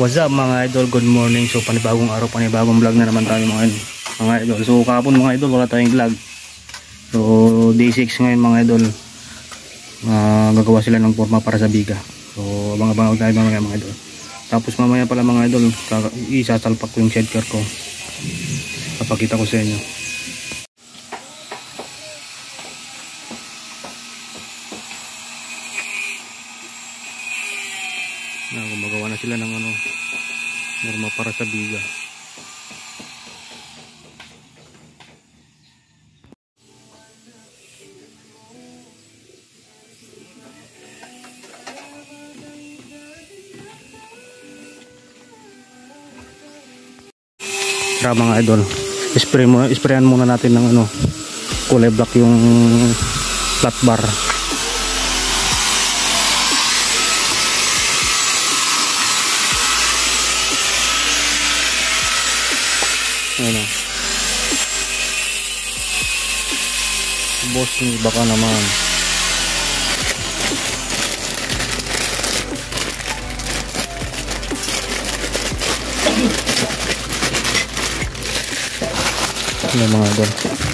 What's up mga idol? Good morning. So panibagong araw, panibagong vlog na naman tayo mga idol. Mga idol. So kahapon mga idol, wala tayong vlog. So day 6 ngayon mga idol. Uh, gagawa sila ng forma para sa biga. So abang-abang tayo mamaya mga idol. Tapos mamaya pala mga idol, isasalpak ko yung shed ko. Papakita ko sa inyo. na na sila ng ano norma para sa biga. Tara mga idol spray mo, sprayan muna natin ng ano kulay black yung flat bar Ayan o. Boss ni baka naman. May mga doon.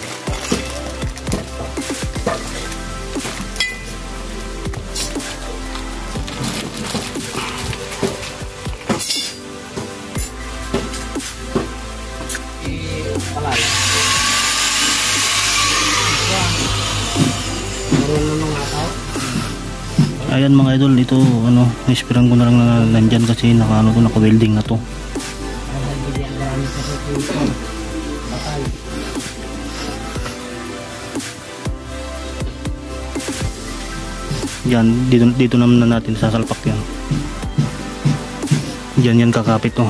Ayan mga idol, ito ano, ispiran ko na lang na nandyan kasi naka ano to, naka welding na to. Yan, dito, dito naman na natin sasalpak yan. Diyan yan kakapit to.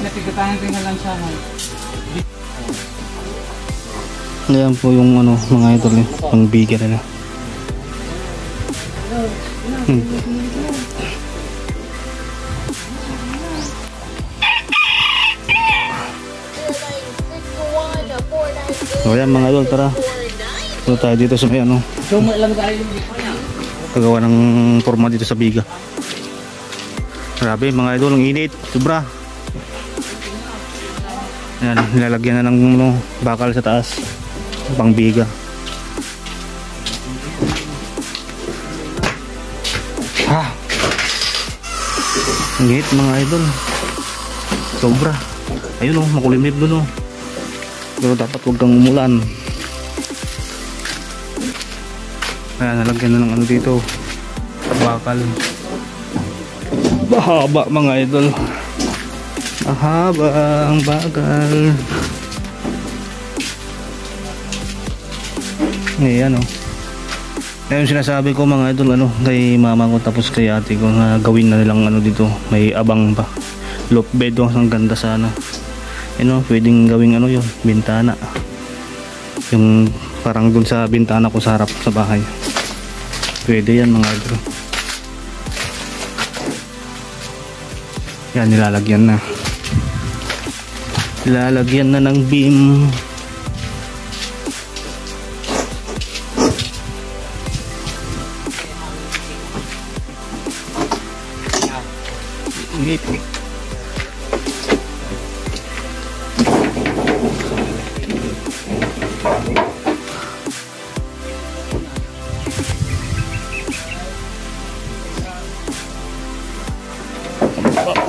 Napigatahan ko yung lansangan. Ayan po yung ano, mga idol eh, pang bigger nila. Hmm. O yan mga idol, tara. Ito tayo dito sa may ano, kagawa ng forma dito sa biga. Grabe mga idol, ang init, sobra. Ayan, nilalagyan na ng ano, bakal sa taas. Pang biga. Ha! Ang init mga idol. Sobra. Ayun oh, makulimit doon oh. Pero dapat huwag kang umulan. Kaya nalagyan na ng ano dito. Bakal. Bahaba mga idol. Mahaba ang bakal. Ayan oh. Ayun sinasabi ko mga idol ano kay mama ko tapos kay ate ko na gawin na nilang ano dito. May abang pa. Loop bed oh, ang ganda sana ano. Pwedeng gawing ano yun bintana. Yung parang dun sa bintana ko sa harap sa bahay. Pwede yan mga idol. Yan nilalagyan na. Nilalagyan na ng beam ngipin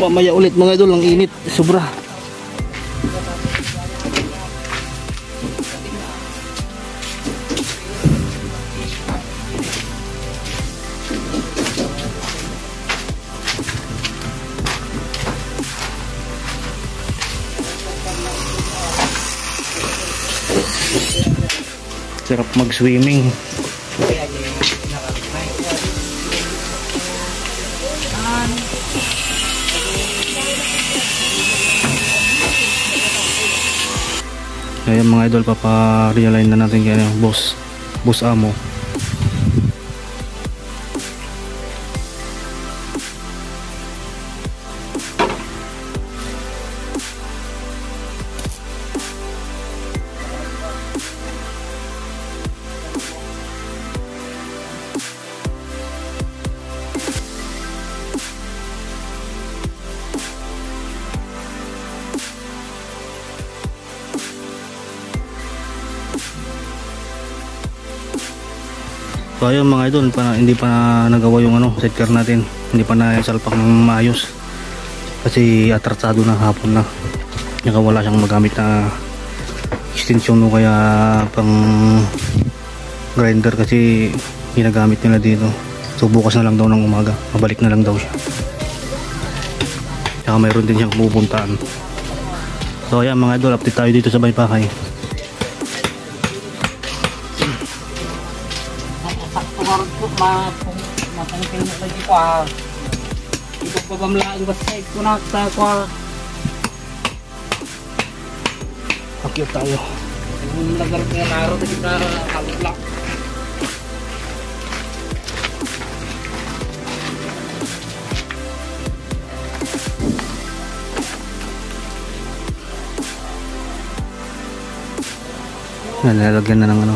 mamaya ulit mga idol ang init. Sobra sarap mag swimming Ayan mga idol, papa-realign na natin kaya boss, boss amo. So ayun mga idol, pa, hindi pa nagawa yung ano, sidecar natin. Hindi pa na salpak ng maayos. Kasi atrasado na hapon na. Kaya wala siyang magamit na extension no kaya pang grinder kasi ginagamit nila dito. So bukas na lang daw ng umaga. Mabalik na lang daw siya. Saka mayroon din siyang pupuntaan. So ayan mga idol, update tayo dito sa Baypakay. Nga rin po, ma- mapangking na lagi pa bamlaan ba sa ko na sa ko ah. Akyat tayo. Yung lagar yung naro na kita kalulak. Yan, nilalagyan na ng ano.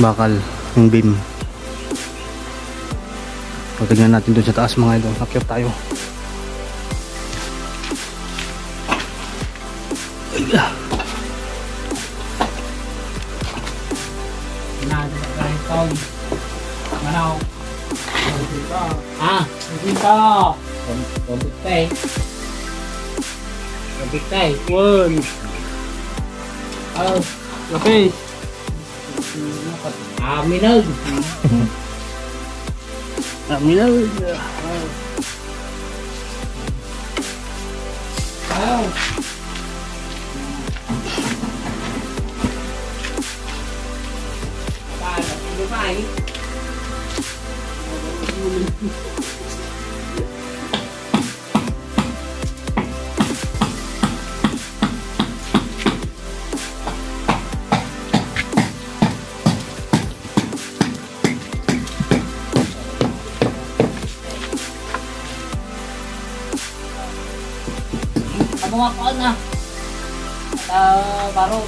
Bakal, yung beam. Patignan natin doon sa taas mga idol. Akyat tayo. Manaw. Ah, dito. Robot tay. Robot tay. One. Oh, lapis. Aminag. Aminaw. Oh. Paano? Hindi pa eh. Ano nga ko na? Ah, baro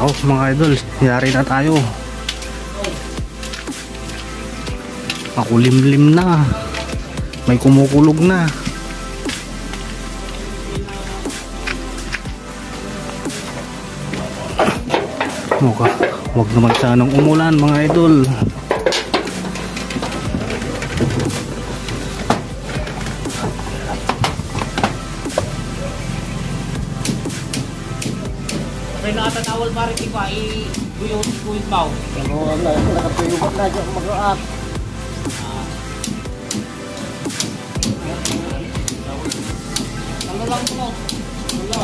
Nako mga idol, yari na tayo. Makulimlim na. May kumukulog na. Muka, wag naman sanang umulan mga idol. May nakatatawal pa rin iba, i-buyot, buyot bao. Ano na, nakapayubat na dyan mag-aat. Ano lang mo? Ano?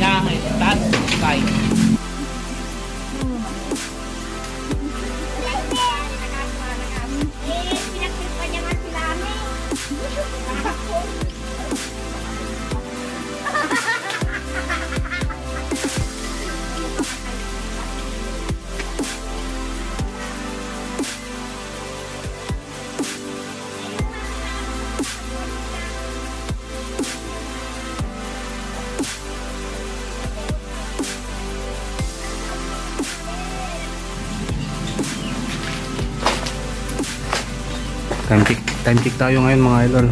Yan, taas, kay. Eh, Time check, tayo ngayon mga idol.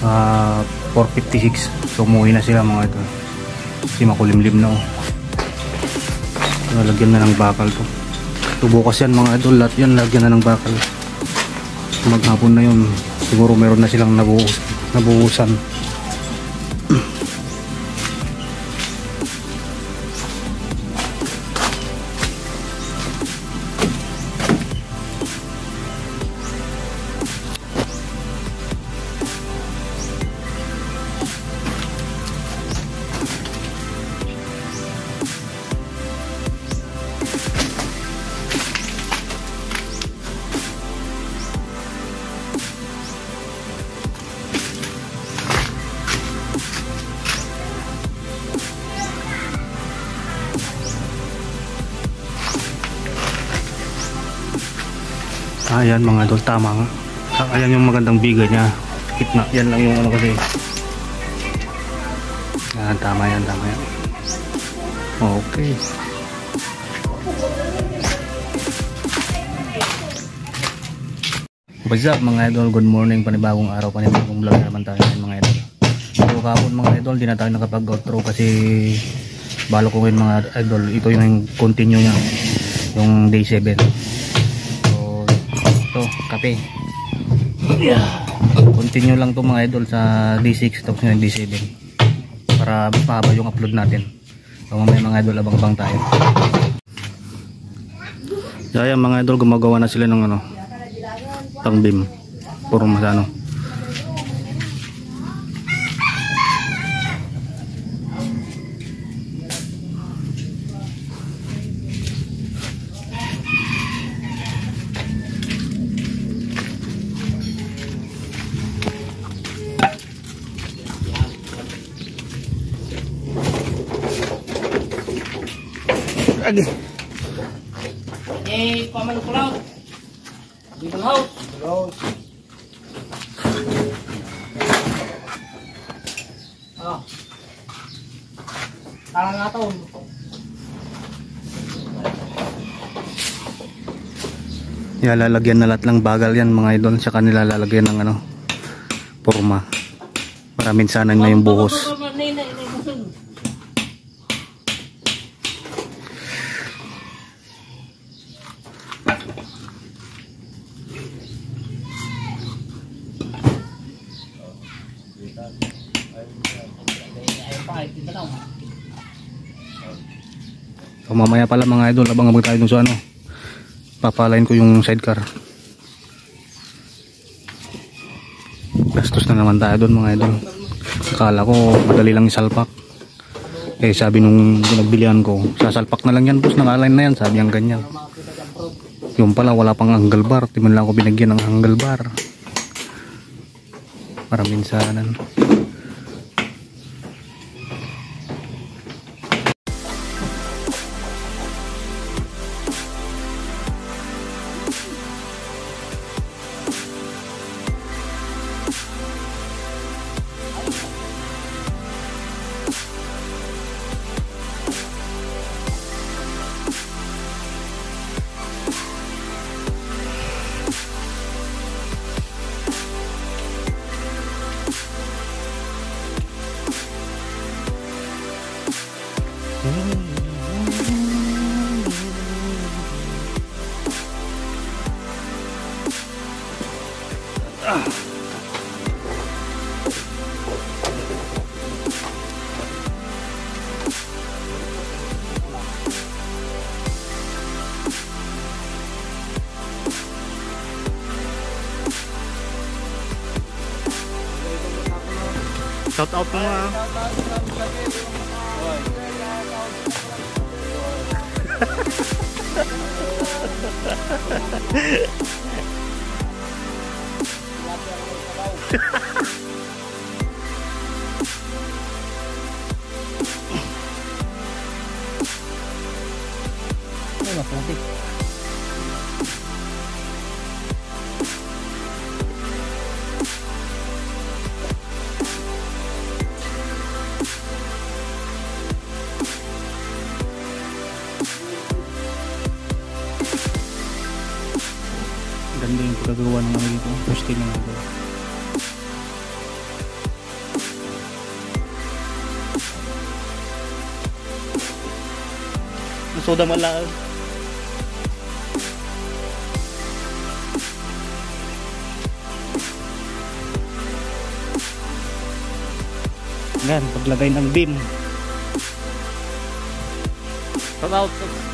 Ah, 4.56. So umuwi na sila mga idol. Kasi makulimlim na oh. Lalagyan na ng bakal to. So bukas yan mga idol. Lahat yan lagyan na ng bakal. Maghapon na yun. Siguro meron na silang nabuhus, nabuhusan. Ayan mga idol, tama nga. Ah, Ayan yung magandang bigay niya. Kitna, yan lang yung ano kasi. Yan, tama yan, tama yan. Okay. What's up mga idol? Good morning, panibagong araw, panibagong vlog na naman tayo ngayon, mga idol. So kahapon mga idol, di na tayo nakapag-outro kasi balo ko ngayon mga idol, ito yung continue niya, yung day 7. Ito, kape. Continue lang to mga idol sa day 6 tapos ngayon day 7 para mas yung upload natin. So mamaya mga idol, abang-abang tayo. So ayan mga idol, gumagawa na sila ng ano, pang beam puro mas Ah. Tara nga to. Ilalagyan na lahat ng bagal yan mga idol sa kanila lalagyan ng ano forma para minsanan na yung buhos Ayun pa, hindi ba lang? so mamaya pala mga idol abang abang tayo dun sa ano. Papalain ko yung sidecar. Gastos na naman tayo dun mga idol. Akala ko madali lang isalpak. Eh sabi nung pinagbilihan ko sasalpak na lang yan boss. Nakaline na yan sabi ang ganyan. Yung pala wala pang angle bar di man lang ako binagyan ng angle bar para minsanan shout out mo ah Ay, maputi. ganda yung pagkagawa ng mga dito poste na ito soda malaan yan paglagay ng beam Shout out.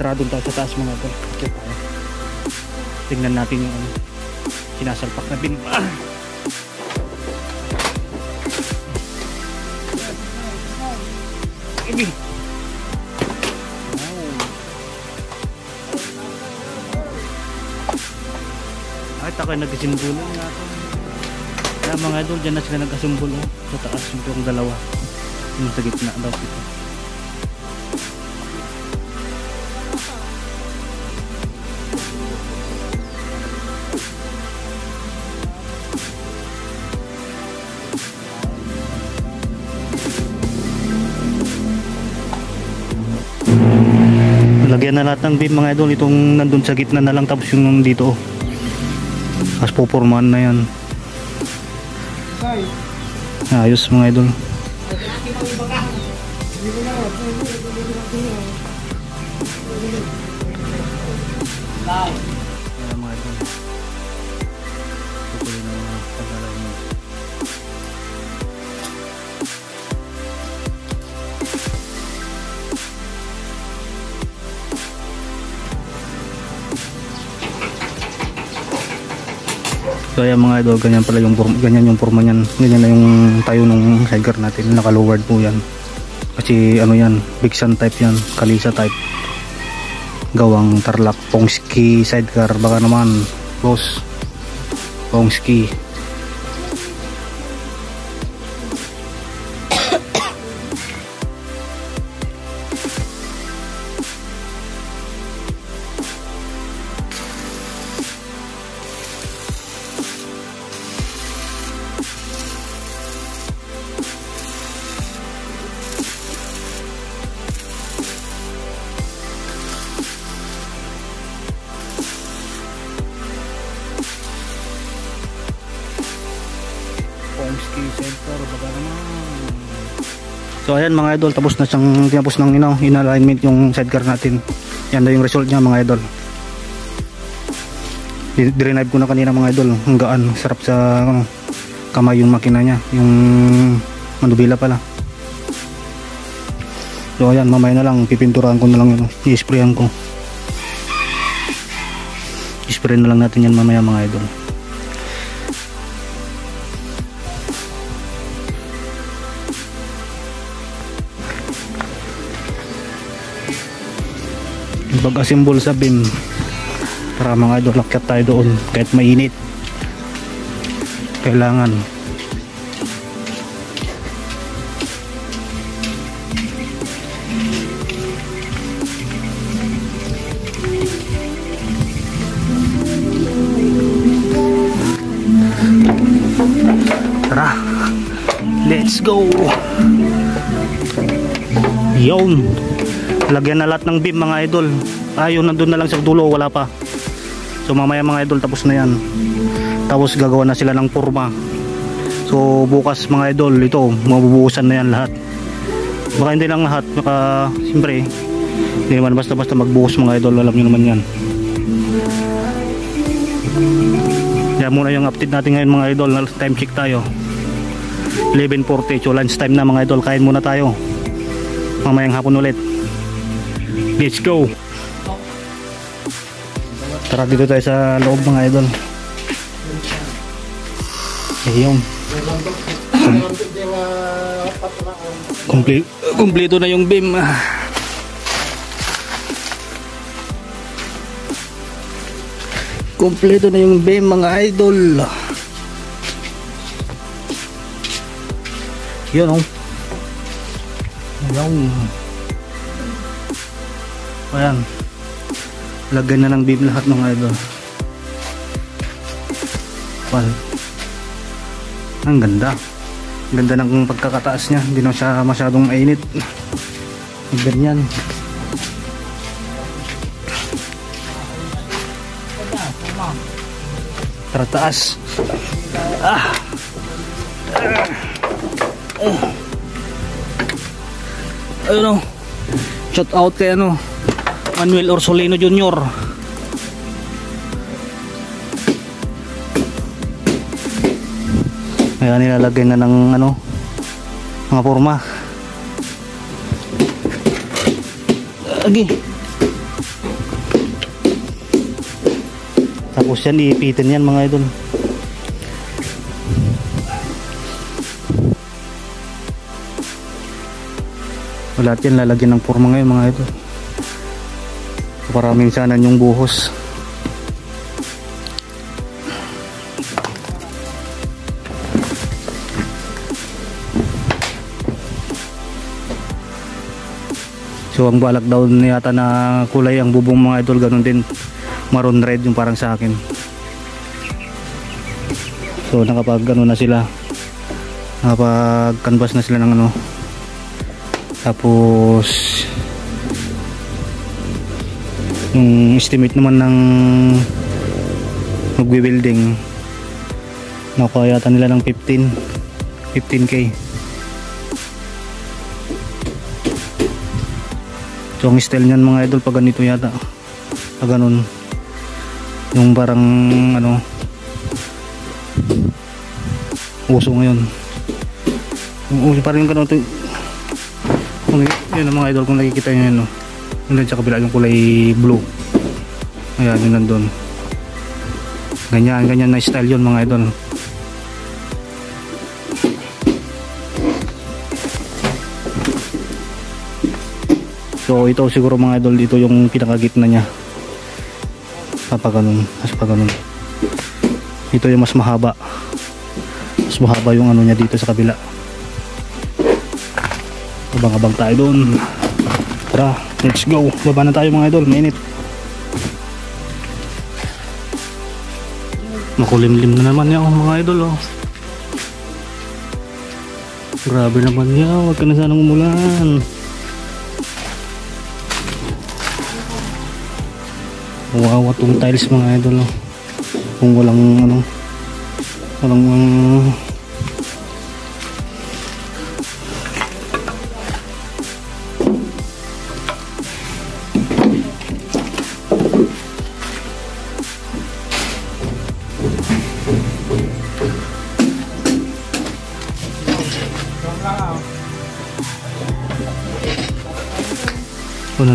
Tara doon tayo sa taas mga tol. Okay. Eh. Tingnan natin yung ano. Sinasalpak na bin. Ah! Ibi. Ay, takoy nagsisimbulan nga ako. Kaya mga idol, dyan na sila nagkasimbolo. Sa taas yung itong dalawa. Yung sa gitna daw ito. Lagyan na lahat ng beam mga idol. Itong nandun sa gitna na lang tapos yung dito. oh. Tapos pupurmahan na yan. Ayos mga idol. Lao. So ayan mga idol, ganyan pala yung form, ganyan yung forma niyan. Ganyan na yung tayo nung sidecar natin, naka-lowered po yan. Kasi ano yan, big sun type yan, kalisa type. Gawang tarlak, pongski sidecar, baka naman boss. Pongski ayan mga idol, tapos na siyang tinapos ng you know, in-alignment yung sidecar natin. Yan na yung result niya mga idol. Drive ko na kanina mga idol. Ang gaan, sarap sa ano, kamay yung makina niya. Yung manubila pala. So ayan, mamaya na lang pipinturahan ko na lang yun. I-sprayan ko. I-spray na lang natin yan mamaya mga idol. Pag-assemble sa beam. Para mga idol akyat tayo doon. Kahit mainit. Kailangan lahat ng beam mga idol. Ayun nandun na lang sa dulo wala pa. So mamaya mga idol tapos na yan. Tapos gagawa na sila ng forma. So bukas mga idol ito mabubuhusan na yan lahat. Baka hindi lang lahat baka siyempre hindi naman basta basta magbuhos mga idol. Alam nyo naman yan. Yan muna yung update natin ngayon mga idol. Time check tayo. 11.40 so lunch time na mga idol. Kain muna tayo. Mamayang hapon ulit let's go. Tara dito tayo sa loob mga idol. Ayun. Kumple kumpleto na yung beam kumpleto na yung beam mga idol. Yun oh. Ayan. Ayan. Lagyan na ng beam lahat ng idol. Well. Ang ganda. Ganda ng pagkakataas niya. Hindi na siya masyadong mainit. Ganyan. Tara taas. Ah. Ah. Ayun o. Shout out kay ano. Manuel Orsolino Jr. Kaya nilalagay na ng ano mga forma. Agi. Tapos yan iipitin yan mga idol. So, lahat yan lalagyan ng forma ngayon mga ito. So, para minsanan yung buhos. So ang balak daw yata na kulay ang bubong mga idol ganun din maroon red yung parang sa akin. So nakapag ano na sila nakapag canvas na sila ng ano tapos yung estimate naman ng magwi-building nakuha yata nila ng 15 15k so ang style niyan mga idol pag ganito yata pag ganun yung parang ano uso ngayon uso parang yung ganun to kung, yun ang mga idol kung nakikita nyo yun no? Yung doon sa kabila yung kulay blue. Ayan yun nandun. Ganyan ganyan na style yun mga idol. So ito siguro mga idol dito yung pinakagitna niya. Papaganon mas paganon. Ito yung mas mahaba. Mas mahaba yung ano niya dito sa kabila. Abang abang tayo doon tara let's go. Baba na tayo mga idol. Mainit. Makulimlim na naman yan mga idol oh. grabe naman yan wag ka na sanang umulan. Wawa tong tiles mga idol oh. Kung walang ano walang um,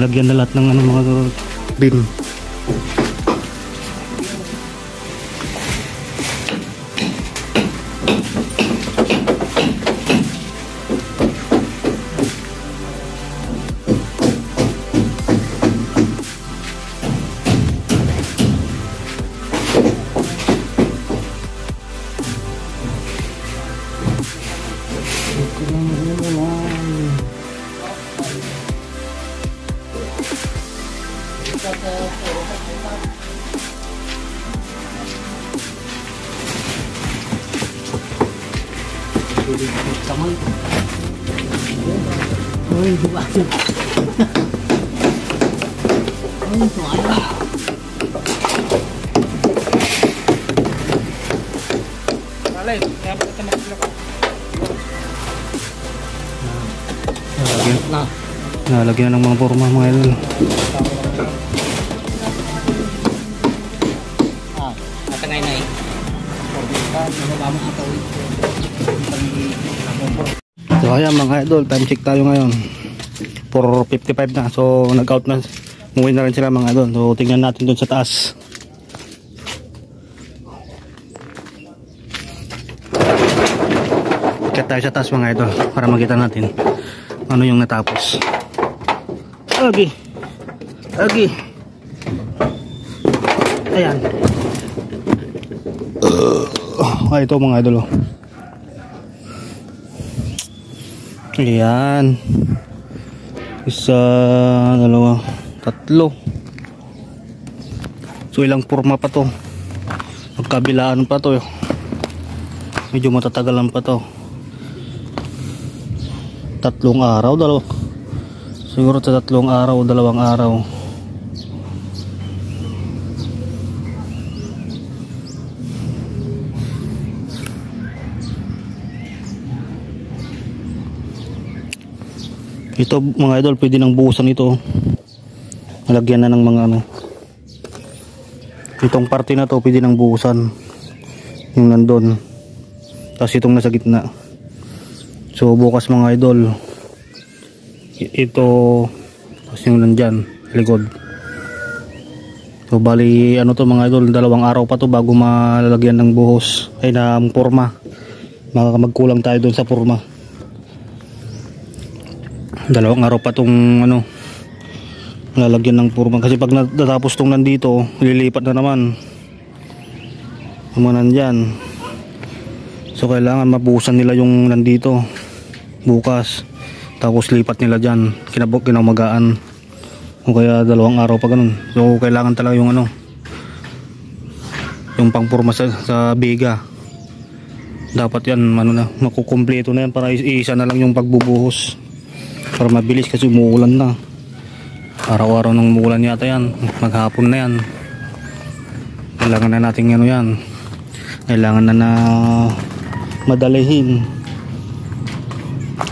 So nalagyan na lahat ng ano mga bin Alay, kaya pa ito ka. nalagyan, Na. nalagyan na ng mga forma mga idol Ah, ba mo ito? So ayan mga idol, time check tayo ngayon. 4.55 na. So nag-out na. Umuwi na rin sila mga idol. So tingnan natin dun sa taas. Tayo sa taas mga idol para makita natin ano yung natapos. Okay. Okay. Ayan. Ah, ito mga idol oh. Ayan. Isa, dalawa, tatlo. So ilang forma pa to. Magkabilaan pa to. Medyo matatagalan pa to. Tatlong araw, dalawa. Siguro sa tatlong araw, dalawang araw. Ito mga idol, pwede nang buhusan ito. Malagyan na ng mga ano. Itong parte na to, pwede nang buhusan. Yung nandun. Tapos itong nasa gitna. So bukas mga idol. Ito, tapos yung nandyan, likod. So bali, ano to mga idol, dalawang araw pa to bago malagyan ng buhos. Ay ng forma. Magkulang tayo doon sa forma. dalawang araw pa tong ano lalagyan ng purman kasi pag natapos tong nandito lilipat na naman umanan dyan so kailangan mabuhusan nila yung nandito bukas. Tapos lipat nila dyan kinabok kinamagaan. O kaya dalawang araw pa ganun. So kailangan talaga yung ano yung pangpurma sa, sa biga. Dapat yan ano na makukumpleto na yan para is- isa na lang yung pagbubuhos. Para mabilis kasi umuulan na. Araw-araw nang umuulan yata yan. Maghapon na yan. Kailangan na natin ano yan. Kailangan na na madalihin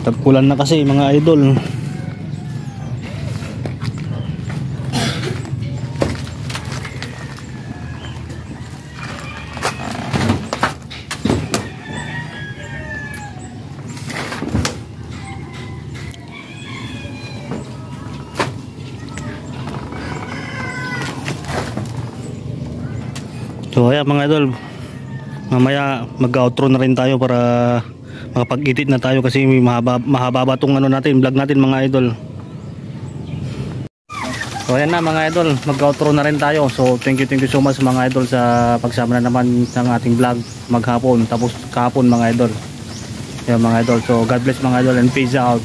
tagkulan na kasi mga idol. So ayan mga idol. Mamaya mag-outro na rin tayo para makapag-edit na tayo kasi mahaba, mahaba ba tong ano natin, vlog natin mga idol. So ayan na mga idol, mag-outro na rin tayo. So thank you thank you so much mga idol sa pagsama na naman ng ating vlog maghapon. Tapos kahapon mga idol. Yan mga idol, so God bless mga idol and peace out